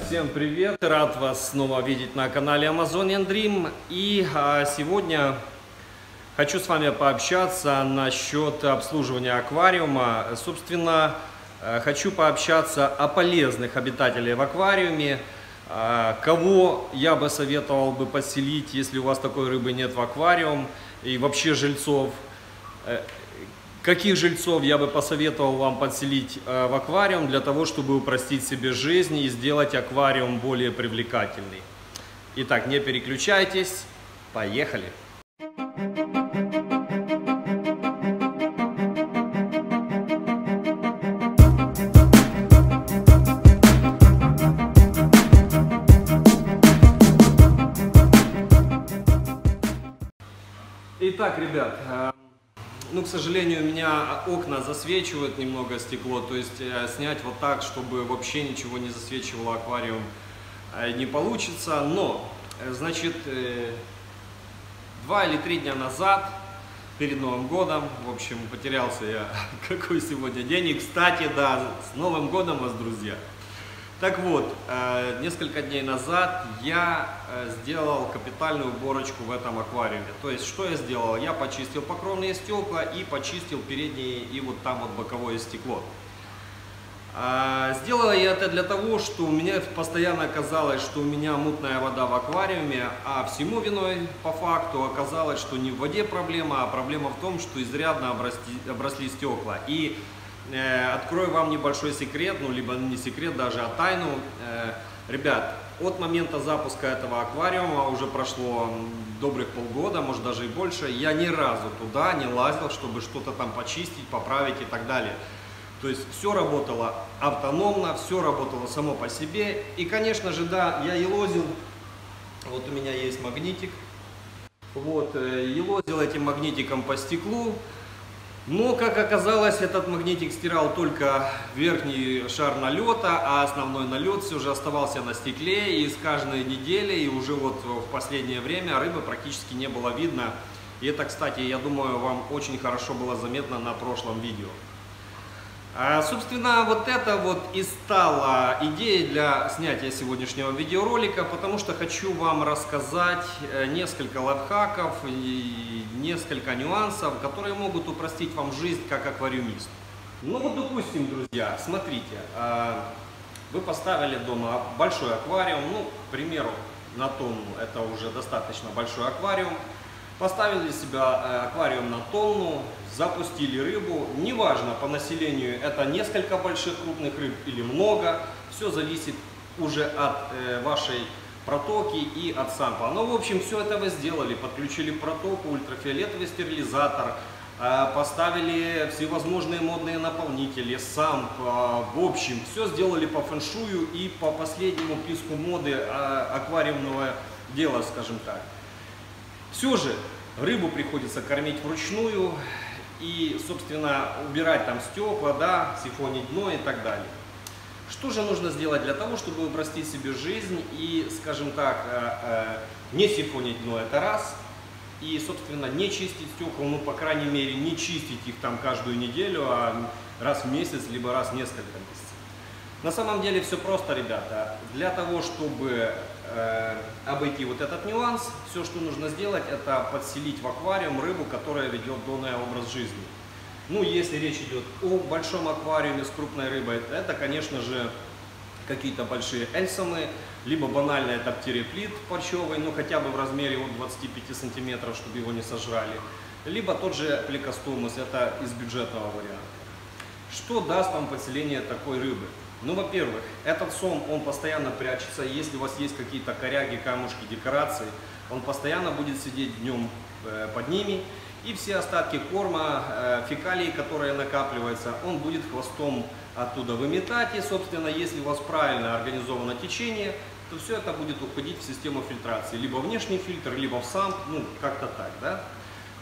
Всем привет! Рад вас снова видеть на канале Amazonian Dream. И а, сегодня хочу с вами пообщаться насчет обслуживания аквариума. Собственно, а, хочу пообщаться о полезных обитателях в аквариуме. А, кого я бы советовал бы поселить, если у вас такой рыбы нет в аквариум. И вообще жильцов. Каких жильцов я бы посоветовал вам подселить э, в аквариум для того, чтобы упростить себе жизнь и сделать аквариум более привлекательный? Итак, не переключайтесь, поехали! Итак, ребят, э, к сожалению, у меня окна засвечивают немного стекло, то есть э, снять вот так, чтобы вообще ничего не засвечивало аквариум, э, не получится. Но, э, значит, два или три дня назад, перед Новым годом, в общем, потерялся я, какой сегодня день. И, кстати, да, с Новым годом вас, друзья! Так вот, э, несколько дней назад я э, сделал капитальную уборочку в этом аквариуме. То есть, что я сделал? Я почистил покровные стекла и почистил передние и вот там вот боковое стекло. А, сделал я это для того, что у меня постоянно казалось, что у меня мутная вода в аквариуме, а всему виной по факту оказалось, что не в воде проблема, а проблема в том, что изрядно обросли, обросли стекла. И Э, открою вам небольшой секрет, ну либо не секрет даже, а тайну. Э, ребят, от момента запуска этого аквариума уже прошло добрых полгода, может даже и больше. Я ни разу туда не лазил, чтобы что-то там почистить, поправить и так далее. То есть все работало автономно, все работало само по себе. И, конечно же, да, я елозил. Вот у меня есть магнитик. Вот, э, елозил этим магнитиком по стеклу. Но, как оказалось, этот магнитик стирал только верхний шар налета, а основной налет все же оставался на стекле. И с каждой недели, и уже вот в последнее время рыбы практически не было видно. И это, кстати, я думаю, вам очень хорошо было заметно на прошлом видео. А, собственно, вот это вот и стала идеей для снятия сегодняшнего видеоролика, потому что хочу вам рассказать э, несколько лайфхаков и несколько нюансов, которые могут упростить вам жизнь как аквариумист. Ну вот, допустим, друзья, смотрите, а, вы поставили дома большой аквариум, ну, к примеру, на тонну, это уже достаточно большой аквариум, поставили себя э, аквариум на тонну, запустили рыбу. Неважно по населению, это несколько больших крупных рыб или много. Все зависит уже от э, вашей протоки и от сампа. Ну, в общем, все это вы сделали. Подключили протоку, ультрафиолетовый стерилизатор, э, поставили всевозможные модные наполнители, самп. В общем, все сделали по фэншую и по последнему писку моды аквариумного дела, скажем так. Все же рыбу приходится кормить вручную, и, собственно, убирать там стекла, да, сифонить дно и так далее. Что же нужно сделать для того, чтобы упростить себе жизнь и, скажем так, э, э, не сифонить дно, это раз, и, собственно, не чистить стекла, ну, по крайней мере, не чистить их там каждую неделю, а раз в месяц, либо раз в несколько месяцев. На самом деле все просто, ребята. Для того, чтобы обойти вот этот нюанс, все, что нужно сделать, это подселить в аквариум рыбу, которая ведет донный образ жизни. Ну, если речь идет о большом аквариуме с крупной рыбой, это, конечно же, какие-то большие эльсоны, либо банально это птереплит парчевый, ну, хотя бы в размере от 25 сантиметров, чтобы его не сожрали, либо тот же плекостомус, это из бюджетного варианта. Что даст вам подселение такой рыбы? Ну, во-первых, этот сом, он постоянно прячется. Если у вас есть какие-то коряги, камушки, декорации, он постоянно будет сидеть днем э, под ними. И все остатки корма, э, фекалии, которые накапливаются, он будет хвостом оттуда выметать. И, собственно, если у вас правильно организовано течение, то все это будет уходить в систему фильтрации. Либо внешний фильтр, либо в сам, ну, как-то так, да.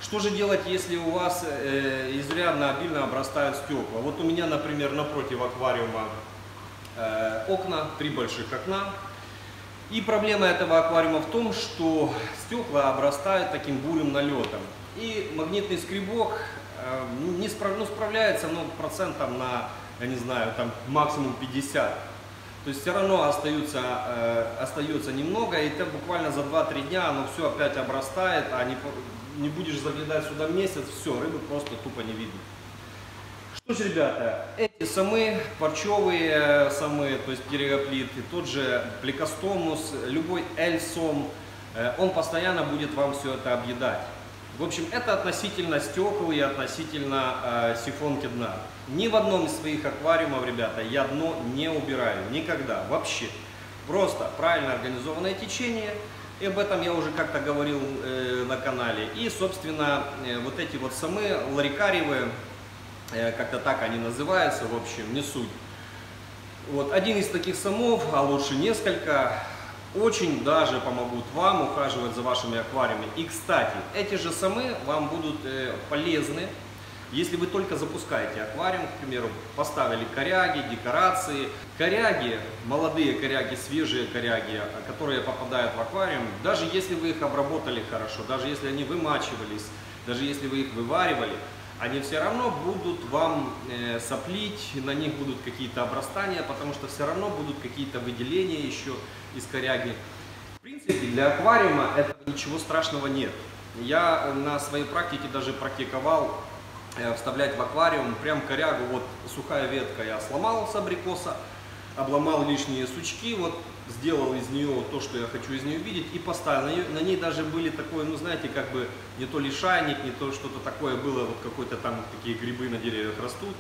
Что же делать, если у вас э, изрядно обильно обрастают стекла? Вот у меня, например, напротив аквариума окна, три больших окна. И проблема этого аквариума в том, что стекла обрастают таким бурым налетом. И магнитный скребок э, не справ, ну, справляется ну, процентом на, я не знаю, там максимум 50. То есть все равно остаются, э, остается немного, и ты буквально за 2-3 дня оно все опять обрастает, а не, не будешь заглядать сюда месяц, все, рыбы просто тупо не видно. Что ж, ребята, эти самы, парчевые э, самы, то есть перегоплиты, тот же плекостомус, любой эльсом, э, он постоянно будет вам все это объедать. В общем, это относительно стекол и относительно э, сифонки дна. Ни в одном из своих аквариумов, ребята, я дно не убираю. Никогда. Вообще. Просто правильно организованное течение. И об этом я уже как-то говорил э, на канале. И, собственно, э, вот эти вот самы ларикариевые, как-то так они называются, в общем, не суть. Вот один из таких самов, а лучше несколько, очень даже помогут вам ухаживать за вашими аквариумами. И, кстати, эти же самы вам будут э, полезны, если вы только запускаете аквариум, к примеру, поставили коряги, декорации. Коряги, молодые коряги, свежие коряги, а, которые попадают в аквариум, даже если вы их обработали хорошо, даже если они вымачивались, даже если вы их вываривали, они все равно будут вам э, соплить, на них будут какие-то обрастания, потому что все равно будут какие-то выделения еще из коряги. В принципе, для аквариума этого ничего страшного нет. Я на своей практике даже практиковал э, вставлять в аквариум прям корягу, вот сухая ветка я сломал с абрикоса, обломал лишние сучки, вот сделал из нее то, что я хочу из нее видеть, и поставил. На, нее- на ней даже были такое, ну знаете, как бы не то лишайник, не то что-то такое было, вот какой-то там такие грибы на деревьях растут.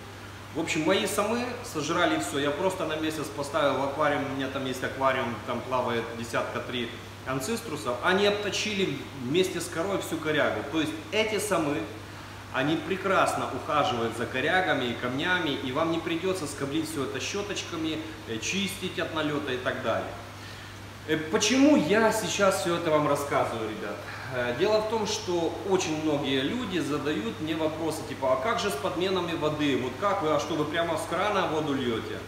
В общем, мои самы сожрали все. Я просто на месяц поставил в аквариум, у меня там есть аквариум, там плавает десятка три анциструсов. Они обточили вместе с корой всю корягу. То есть эти самы, они прекрасно ухаживают за корягами и камнями, и вам не придется скоблить все это щеточками, э, чистить от налета и так далее. Э, Почему я сейчас все это вам рассказываю, ребят? Э, Дело в том, что очень многие люди задают мне вопросы, типа, а как же с подменами воды? Вот как вы, а что, вы прямо с крана воду льете?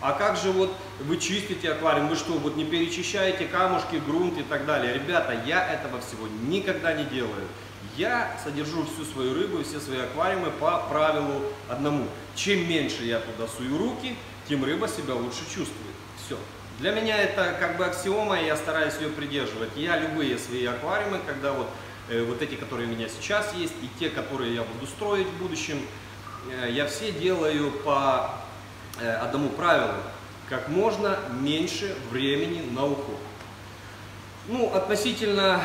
А как же вот вы чистите аквариум? Вы что, вот не перечищаете камушки, грунт и так далее? Ребята, я этого всего никогда не делаю. Я содержу всю свою рыбу и все свои аквариумы по правилу одному. Чем меньше я туда сую руки, тем рыба себя лучше чувствует. Все. Для меня это как бы аксиома, и я стараюсь ее придерживать. Я любые свои аквариумы, когда вот, э, вот эти, которые у меня сейчас есть, и те, которые я буду строить в будущем, э, я все делаю по э, одному правилу. Как можно меньше времени на уход. Ну, относительно,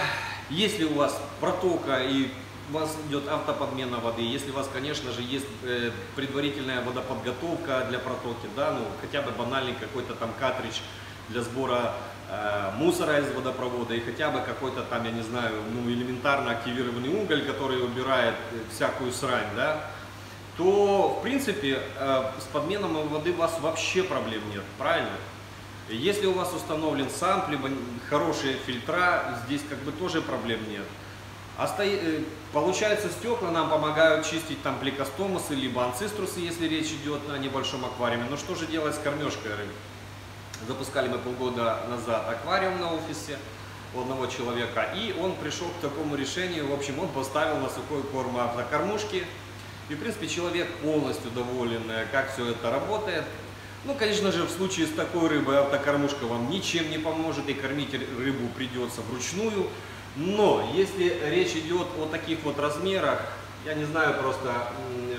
если у вас протока и у вас идет автоподмена воды, если у вас, конечно же, есть э, предварительная водоподготовка для протоки, да, ну, хотя бы банальный какой-то там картридж для сбора э, мусора из водопровода и хотя бы какой-то там, я не знаю, ну, элементарно активированный уголь, который убирает э, всякую срань, да, то, в принципе, с подменом воды у вас вообще проблем нет, правильно? Если у вас установлен самп, либо хорошие фильтра, здесь как бы тоже проблем нет. Оста- э, Получается, стекла нам помогают чистить там плекостомусы, либо анциструсы, если речь идет о небольшом аквариуме. Но что же делать с кормежкой рыб? Запускали мы полгода назад аквариум на офисе у одного человека, и он пришел к такому решению, в общем, он поставил на сухой корм автокормушки, и, в принципе, человек полностью доволен, э, как все это работает. Ну, конечно же, в случае с такой рыбой автокормушка вам ничем не поможет, и кормить рыбу придется вручную. Но если речь идет о таких вот размерах, я не знаю просто,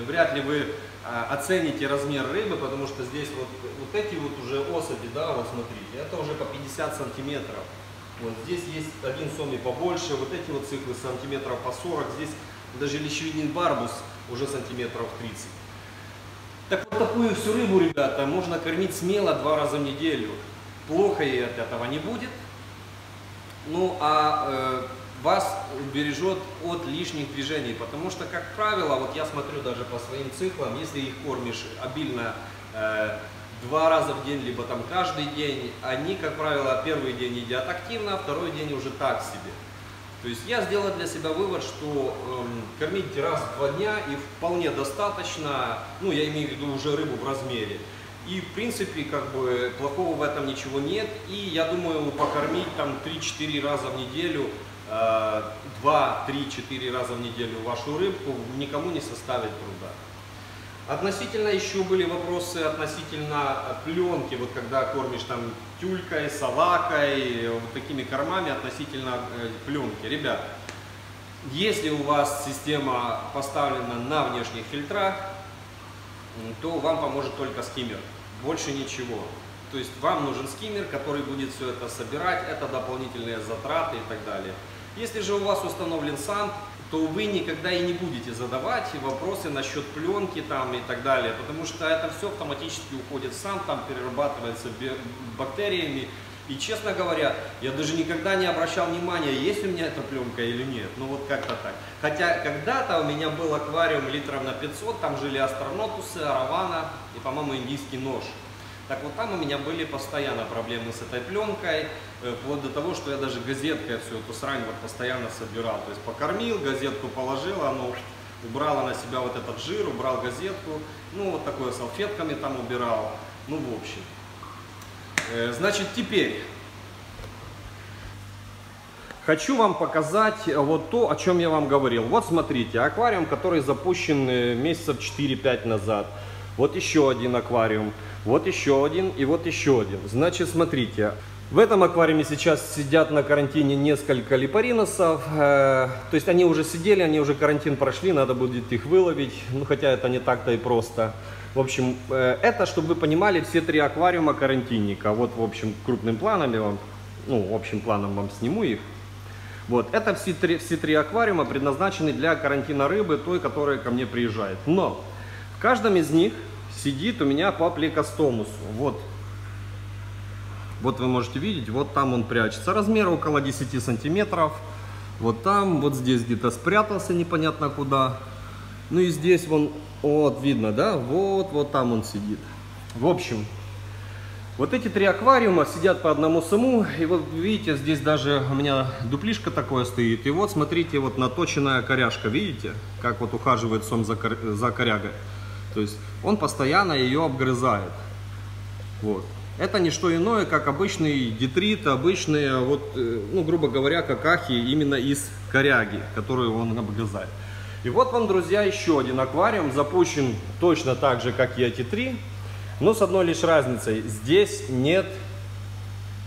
вряд ли вы а, оцените размер рыбы, потому что здесь вот, вот эти вот уже особи, да, вот смотрите, это уже по 50 сантиметров. Вот здесь есть один соми побольше, вот эти вот циклы сантиметров по 40, здесь даже лещевидный барбус уже сантиметров 30. Так вот такую всю рыбу, ребята, можно кормить смело два раза в неделю. Плохо ей от этого не будет. Ну, а э, вас бережет от лишних движений, потому что, как правило, вот я смотрю даже по своим циклам, если их кормишь обильно э, два раза в день, либо там каждый день, они, как правило, первый день едят активно, а второй день уже так себе. То есть я сделал для себя вывод, что эм, кормить раз в два дня и вполне достаточно, ну я имею в виду уже рыбу в размере. И в принципе как бы плохого в этом ничего нет. И я думаю покормить там 3-4 раза в неделю, э, 2-3-4 раза в неделю вашу рыбку никому не составит труда. Относительно еще были вопросы относительно пленки, вот когда кормишь там тюлькой, салакой, вот такими кормами относительно э, пленки. Ребят, если у вас система поставлена на внешних фильтрах, то вам поможет только скиммер, больше ничего. То есть вам нужен скиммер, который будет все это собирать, это дополнительные затраты и так далее. Если же у вас установлен сам, то вы никогда и не будете задавать вопросы насчет пленки там и так далее, потому что это все автоматически уходит сам, там перерабатывается бактериями. И честно говоря, я даже никогда не обращал внимания, есть у меня эта пленка или нет. Ну вот как-то так. Хотя когда-то у меня был аквариум литров на 500, там жили астронотусы, аравана и, по-моему, индийский нож. Так вот там у меня были постоянно проблемы с этой пленкой, э, вплоть до того, что я даже газеткой всю эту срань вот постоянно собирал. То есть покормил, газетку положил, оно убрало на себя вот этот жир, убрал газетку, ну вот такое салфетками там убирал, ну в общем. Э, значит, теперь хочу вам показать вот то, о чем я вам говорил. Вот смотрите, аквариум, который запущен э, месяцев 4-5 назад. Вот еще один аквариум. Вот еще один и вот еще один. Значит, смотрите, в этом аквариуме сейчас сидят на карантине несколько липариносов. Э, то есть они уже сидели, они уже карантин прошли, надо будет их выловить. Ну, хотя это не так-то и просто. В общем, э, это, чтобы вы понимали, все три аквариума карантинника. Вот, в общем, крупным планом я вам, ну, общим планом вам сниму их. Вот, это все три, все три аквариума предназначены для карантина рыбы, той, которая ко мне приезжает. Но в каждом из них сидит у меня по плекостомусу. Вот. Вот вы можете видеть, вот там он прячется. Размер около 10 сантиметров. Вот там, вот здесь где-то спрятался непонятно куда. Ну и здесь вон, вот видно, да, вот, вот там он сидит. В общем, вот эти три аквариума сидят по одному саму. И вот видите, здесь даже у меня дуплишка такое стоит. И вот смотрите, вот наточенная коряшка, видите, как вот ухаживает сом за, за корягой. То есть он постоянно ее обгрызает. Вот. Это не что иное, как обычный детрит, обычные, вот, э, ну, грубо говоря, какахи именно из коряги, которую он обгрызает. И вот вам, друзья, еще один аквариум, запущен точно так же, как и эти три, но с одной лишь разницей. Здесь нет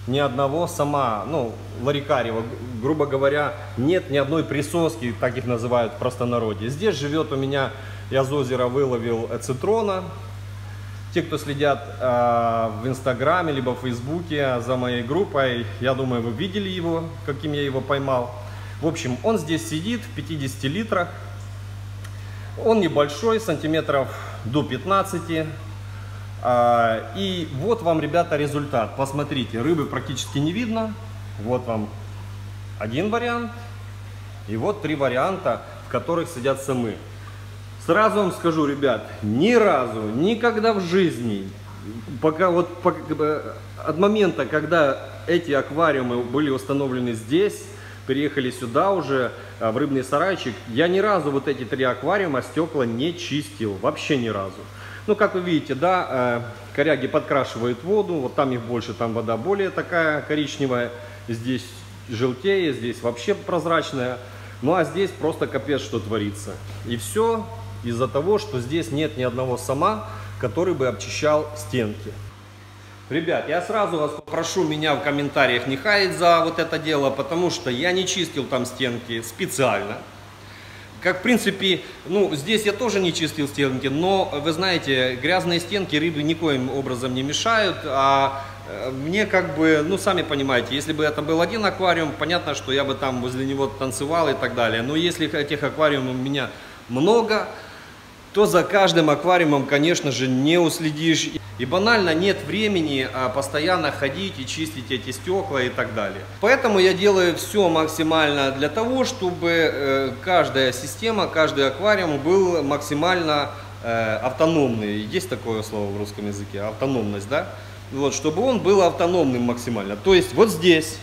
ни одного сама, ну, ларикарева, грубо говоря, нет ни одной присоски, так их называют в простонародье. Здесь живет у меня я с озера выловил цитрона. Те, кто следят э, в Инстаграме, либо в Фейсбуке за моей группой, я думаю, вы видели его, каким я его поймал. В общем, он здесь сидит в 50 литрах. Он небольшой, сантиметров до 15. А, и вот вам, ребята, результат. Посмотрите, рыбы практически не видно. Вот вам один вариант. И вот три варианта, в которых сидят самы. Сразу вам скажу, ребят, ни разу, никогда в жизни, пока вот пока, от момента, когда эти аквариумы были установлены здесь, переехали сюда уже, а, в рыбный сарайчик, я ни разу вот эти три аквариума стекла не чистил, вообще ни разу. Ну, как вы видите, да, э, коряги подкрашивают воду, вот там их больше, там вода более такая коричневая, здесь желтее, здесь вообще прозрачная. Ну, а здесь просто капец, что творится. И все из-за того, что здесь нет ни одного сама, который бы обчищал стенки. Ребят, я сразу вас попрошу меня в комментариях не хаять за вот это дело, потому что я не чистил там стенки специально. Как, в принципе, ну, здесь я тоже не чистил стенки, но, вы знаете, грязные стенки рыбы никоим образом не мешают, а э, мне как бы, ну, сами понимаете, если бы это был один аквариум, понятно, что я бы там возле него танцевал и так далее, но если этих аквариумов у меня много, то за каждым аквариумом, конечно же, не уследишь. И банально нет времени а постоянно ходить и чистить эти стекла и так далее. Поэтому я делаю все максимально для того, чтобы э, каждая система, каждый аквариум был максимально э, автономный. Есть такое слово в русском языке, автономность, да? Вот, чтобы он был автономным максимально. То есть вот здесь,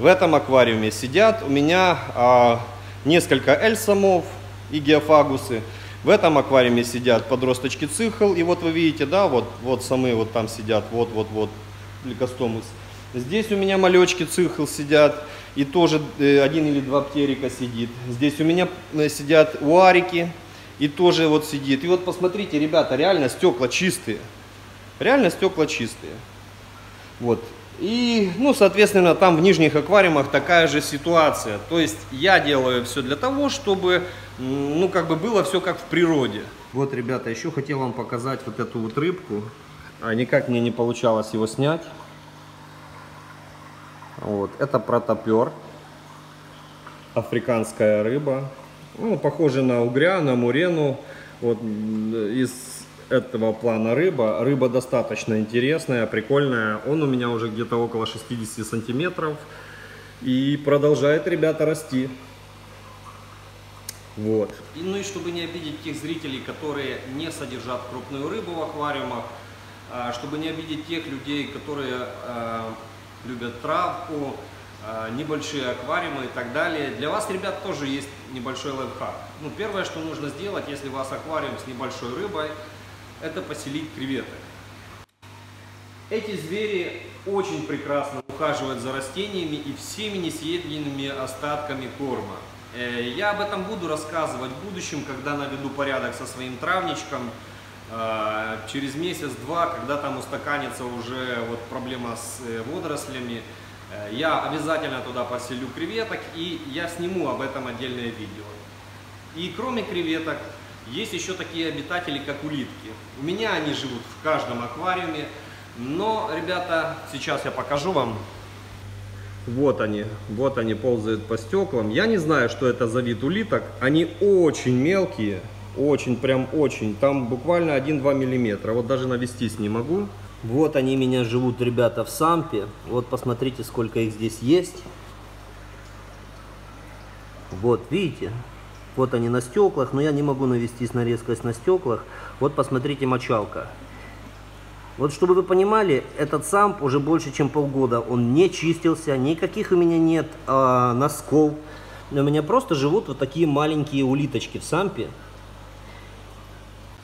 в этом аквариуме сидят у меня а, несколько эльсамов и геофагусы. В этом аквариуме сидят подросточки цихл, и вот вы видите, да, вот, вот самые вот там сидят, вот, вот, вот, ликостомус. Здесь у меня малечки цихл сидят, и тоже э, один или два птерика сидит. Здесь у меня э, сидят уарики, и тоже вот сидит. И вот посмотрите, ребята, реально стекла чистые. Реально стекла чистые. Вот. И, ну, соответственно, там в нижних аквариумах такая же ситуация. То есть я делаю все для того, чтобы, ну, как бы было все как в природе. Вот, ребята, еще хотел вам показать вот эту вот рыбку. А никак мне не получалось его снять. Вот, это протопер. Африканская рыба. Ну, похоже на угря, на мурену. Вот из этого плана рыба. Рыба достаточно интересная, прикольная. Он у меня уже где-то около 60 сантиметров. И продолжает, ребята, расти. Вот. И, ну и чтобы не обидеть тех зрителей, которые не содержат крупную рыбу в аквариумах, а, чтобы не обидеть тех людей, которые а, любят травку, а, небольшие аквариумы и так далее. Для вас, ребят, тоже есть небольшой лайфхак. Ну, первое, что нужно сделать, если у вас аквариум с небольшой рыбой, это поселить креветок. Эти звери очень прекрасно ухаживают за растениями и всеми несъеденными остатками корма. Э, я об этом буду рассказывать в будущем, когда наведу порядок со своим травничком. Э, через месяц-два, когда там устаканится уже вот проблема с э, водорослями, я обязательно туда поселю креветок и я сниму об этом отдельное видео. И кроме креветок, есть еще такие обитатели, как улитки. У меня они живут в каждом аквариуме. Но, ребята, сейчас я покажу вам. Вот они, вот они ползают по стеклам. Я не знаю, что это за вид улиток. Они очень мелкие, очень, прям очень. Там буквально 1-2 миллиметра. Вот даже навестись не могу. Вот они меня живут, ребята, в сампе. Вот посмотрите, сколько их здесь есть. Вот, видите? Вот они на стеклах, но я не могу навестись на резкость на стеклах. Вот посмотрите мочалка. Вот чтобы вы понимали, этот самп уже больше чем полгода, он не чистился, никаких у меня нет э, носков. У меня просто живут вот такие маленькие улиточки в сампе.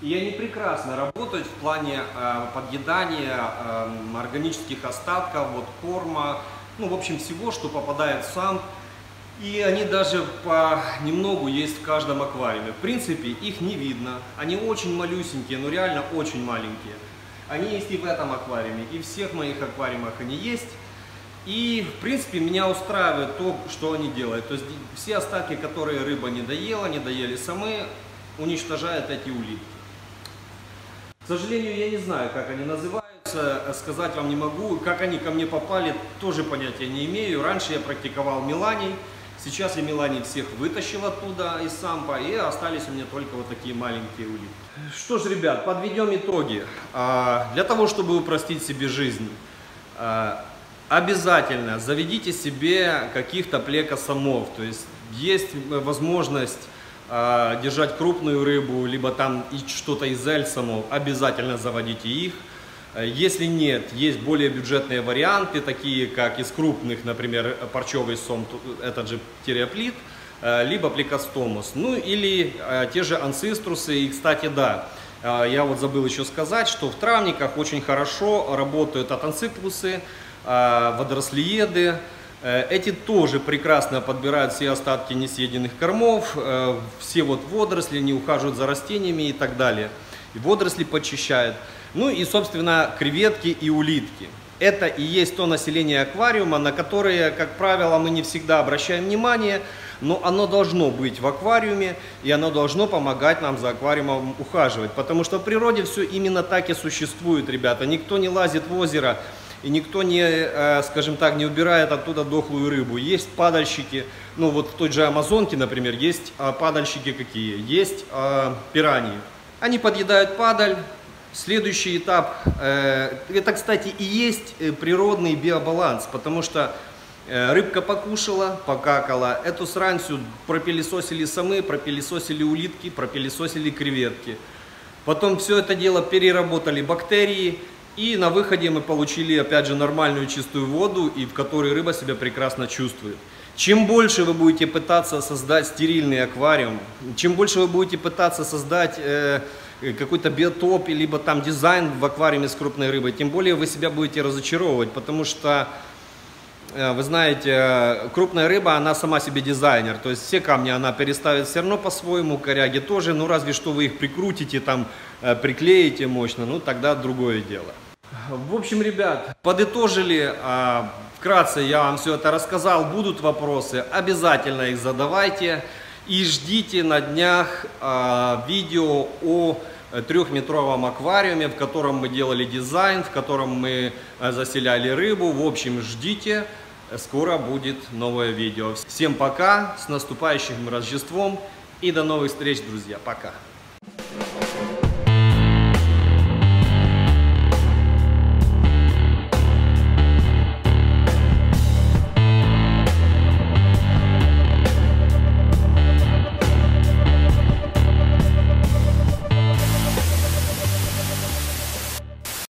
И они прекрасно работают в плане э, подъедания э, органических остатков, вот корма, ну в общем всего, что попадает в самп. И они даже по немногу есть в каждом аквариуме. В принципе, их не видно. Они очень малюсенькие, но реально очень маленькие. Они есть и в этом аквариуме, и в всех моих аквариумах они есть. И, в принципе, меня устраивает то, что они делают. То есть все остатки, которые рыба не доела, не доели самы, уничтожают эти улитки. К сожалению, я не знаю, как они называются, сказать вам не могу. Как они ко мне попали, тоже понятия не имею. Раньше я практиковал меланий. Сейчас я Милане всех вытащил оттуда из сампа, и остались у меня только вот такие маленькие улитки. Что ж, ребят, подведем итоги. А, для того, чтобы упростить себе жизнь, а, обязательно заведите себе каких-то плекосомов. То есть есть возможность а, держать крупную рыбу, либо там что-то из эльсомов, обязательно заводите их. Э, если нет, есть более бюджетные варианты, такие как из крупных, например, парчевый сом, этот же тиреоплит, э, либо пликостомус. Ну или э, те же ансиструсы. И, кстати, да, я вот забыл еще сказать, что в травниках очень хорошо работают атанциклусы, водорослиеды. Эти тоже прекрасно подбирают все остатки несъеденных кормов, все вот водоросли, не ухаживают за растениями и так далее. И водоросли почищают. Ну и, собственно, креветки и улитки. Это и есть то население аквариума, на которое, как правило, мы не всегда обращаем внимание, но оно должно быть в аквариуме, и оно должно помогать нам за аквариумом ухаживать. Потому что в природе все именно так и существует, ребята. Никто не лазит в озеро, и никто не, э, скажем так, не убирает оттуда дохлую рыбу. Есть падальщики, ну вот в той же Амазонке, например, есть а, падальщики какие? Есть э, пираньи. Они подъедают падаль, Следующий этап, э, это, кстати, и есть э, природный биобаланс, потому что э, рыбка покушала, покакала, эту сранцию пропилисосили самы, пропилисосили улитки, пропилисосили креветки. Потом все это дело переработали бактерии, и на выходе мы получили, опять же, нормальную чистую воду, и в которой рыба себя прекрасно чувствует. Чем больше вы будете пытаться создать стерильный аквариум, чем больше вы будете пытаться создать... какой-то биотоп, либо там дизайн в аквариуме с крупной рыбой, тем более вы себя будете разочаровывать, потому что э, вы знаете, э, крупная рыба, она сама себе дизайнер. То есть все камни она переставит все равно по-своему, коряги тоже. Ну разве что вы их прикрутите, там э, приклеите мощно, ну тогда другое дело. В общем, ребят, подытожили. а, Вкратце я вам все это рассказал. Будут вопросы, обязательно их задавайте. И ждите на днях а, видео о трехметровом аквариуме, в котором мы делали дизайн, в котором мы а, заселяли рыбу. В общем, ждите. Скоро будет новое видео. Всем пока, с наступающим Рождеством и до новых встреч, друзья. Пока.